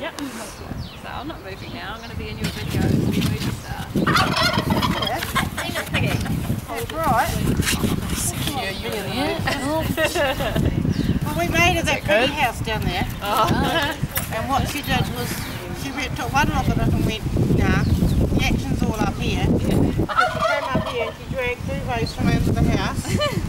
yep. So I'm not moving now. I'm going to be in your video as we move. star. That's right. Secure you in. Well, we made her that pretty house down there. Oh. And what she did was she went, took one look at it and went, nah, the action's all up here. Yeah. she came up here and she dragged two rows from under the house.